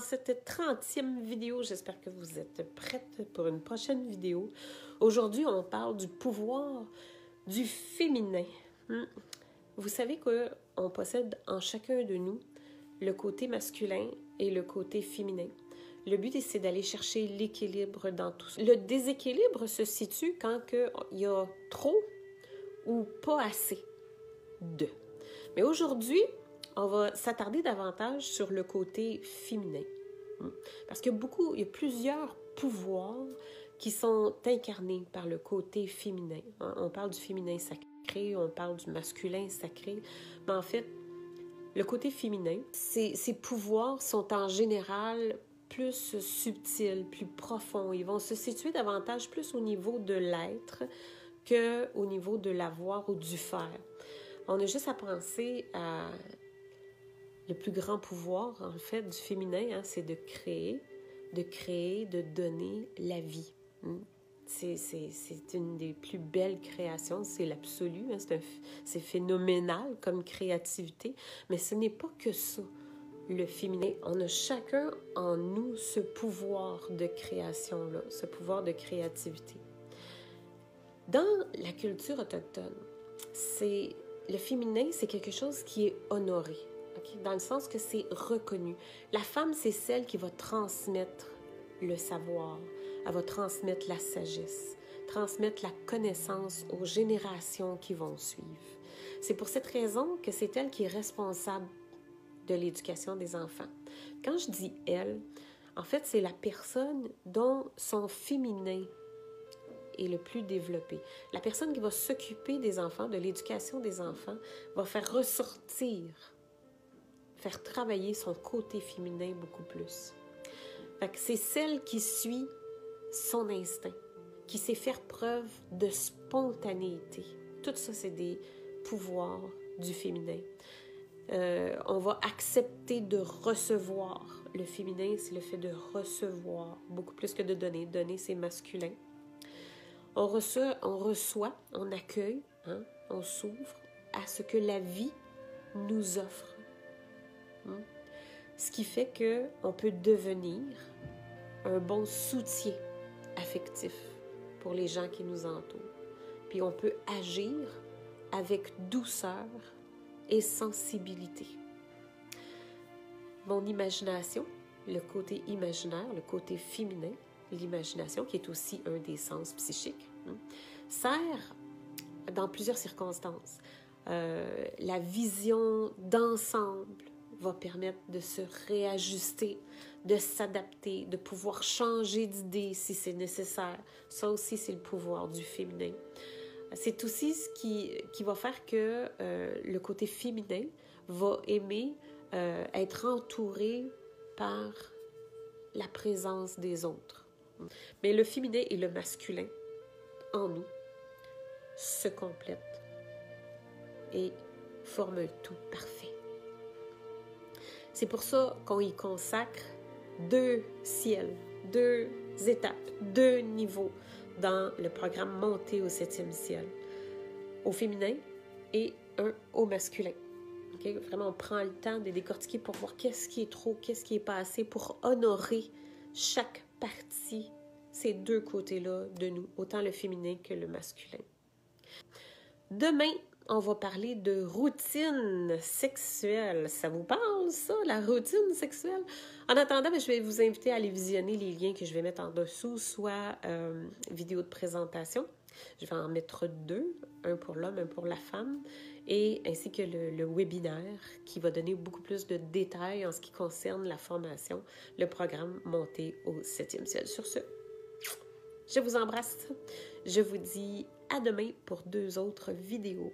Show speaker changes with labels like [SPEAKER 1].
[SPEAKER 1] cette 30e vidéo. J'espère que vous êtes prête pour une prochaine vidéo. Aujourd'hui, on parle du pouvoir du féminin. Hmm. Vous savez qu'on possède en chacun de nous le côté masculin et le côté féminin. Le but, c'est d'aller chercher l'équilibre dans tout ça. Le déséquilibre se situe quand il y a trop ou pas assez de. Mais aujourd'hui, on va s'attarder davantage sur le côté féminin. Hmm. Parce qu'il y a beaucoup, il y a plusieurs pouvoirs qui sont incarnés par le côté féminin. On parle du féminin sacré, on parle du masculin sacré, mais en fait, le côté féminin, ces, pouvoirs sont en général plus subtils, plus profonds. Ils vont se situer davantage plus au niveau de l'être que au niveau de l'avoir ou du faire. On a juste à penser à le plus grand pouvoir, en fait, du féminin, hein, c'est de créer, de créer, de donner la vie. Hmm. C'est une des plus belles créations, c'est l'absolu, hein, c'est phénoménal comme créativité, mais ce n'est pas que ça, le féminin. On a chacun en nous ce pouvoir de création-là, ce pouvoir de créativité. Dans la culture autochtone, c'est le féminin, c'est quelque chose qui est honoré, dans le sens que c'est reconnu. La femme, c'est celle qui va transmettre le savoir, elle va transmettre la sagesse, transmettre la connaissance aux générations qui vont suivre. C'est pour cette raison que c'est elle qui est responsable de l'éducation des enfants. Quand je dis elle, en fait, c'est la personne dont son féminin est le plus développé. La personne qui va s'occuper des enfants, de l'éducation des enfants, va faire ressortir, faire travailler son côté féminin beaucoup plus. c'est celle qui suit son instinct, qui sait faire preuve de spontanéité. Tout ça, c'est des pouvoirs du féminin. Euh, on va accepter de recevoir. Le féminin, c'est le fait de recevoir, beaucoup plus que de donner. Donner, c'est masculin. On reçoit, on, accueille, hein, on s'ouvre à ce que la vie nous offre. Hein? Ce qui fait qu'on peut devenir un bon soutien affectif pour les gens qui nous entourent. Puis on peut agir avec douceur et sensibilité. Mon imagination, le côté imaginaire, le côté féminin, l'imagination, qui est aussi un des sens psychiques, hein, sert dans plusieurs circonstances. Euh, la vision d'ensemble va permettre de se réajuster, de s'adapter, de pouvoir changer d'idée si c'est nécessaire. Ça aussi, c'est le pouvoir du féminin. C'est aussi ce qui, qui va faire que euh, le côté féminin va aimer euh, être entouré par la présence des autres. Mais le féminin et le masculin en nous se complètent et forment un tout parfait. C'est pour ça qu'on y consacre deux ciels, deux étapes, deux niveaux dans le programme Monter au septième ciel, au féminin et un au masculin. Vraiment, on prend le temps de décortiquer pour voir qu'est-ce qui est trop, qu'est-ce qui est pas assez, pour honorer chaque partie, ces deux côtés-là de nous, autant le féminin que le masculin. Demain, on va parler de routine sexuelle. Ça vous parle, ça, la routine sexuelle? En attendant, ben, je vais vous inviter à aller visionner les liens que je vais mettre en dessous, soit euh, vidéo de présentation. Je vais en mettre deux, un pour l'homme, un pour la femme, et ainsi que le, webinaire qui va donner beaucoup plus de détails en ce qui concerne la formation, le programme monté au septième ciel. Sur ce, je vous embrasse. Je vous dis à demain pour deux autres vidéos.